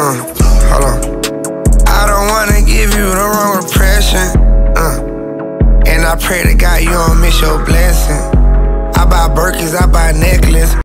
Uh, hold on. I don't wanna give you the wrong impression. Uh, and I pray to God you don't miss your blessing. I buy Birkins, I buy.